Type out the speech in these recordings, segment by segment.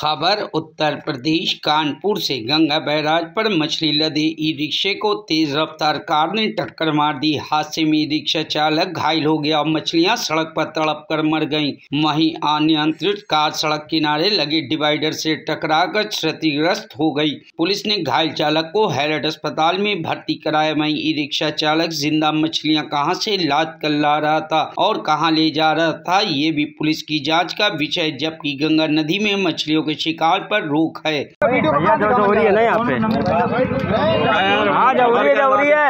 खबर, उत्तर प्रदेश, कानपुर से गंगा बैराज पर मछली लदे ई रिक्शे को तेज रफ्तार कार ने टक्कर मार दी। हादसे में रिक्शा चालक घायल हो गया मछलियाँ सड़क पर तड़प कर मर गईं। वहीं अनियंत्रित कार सड़क किनारे लगे डिवाइडर से टकराकर क्षतिग्रस्त हो गई। पुलिस ने घायल चालक को हैरट अस्पताल में भर्ती कराया। वही ई रिक्शा चालक, ज़िंदा मछलियाँ कहाँ से लाद कर ला रहा था और कहाँ ले जा रहा था? ये भी पुलिस की जाँच का विषय, जबकि गंगा नदी में मछलियों के शिकार पर रोक है। भैया जो ज़रूरी है ना यहाँ पे? हाँ ज़रूरी है ज़रूरी है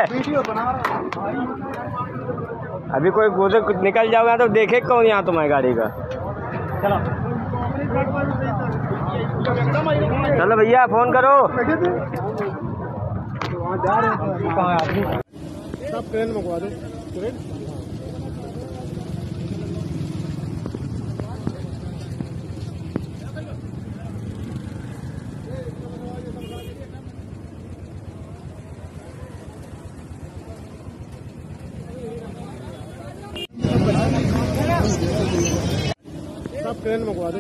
अभी कोई गुजर निकल जाओगे तो देखे कौन यहाँ तुम्हारी गाड़ी का? चलो। भैया फ़ोन करो। सब ट्रेन मंगवा दो। ट्रेन ट्रेन मंगवा दो।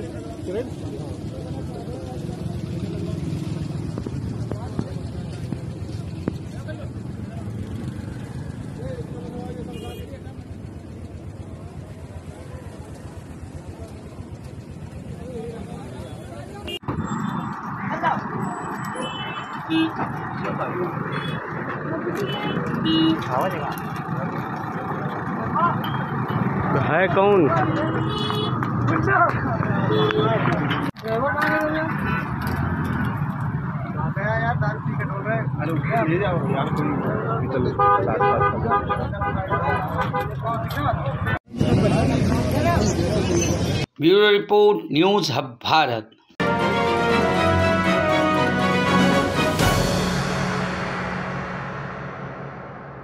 है कौन? Bureau report news hub Bharat.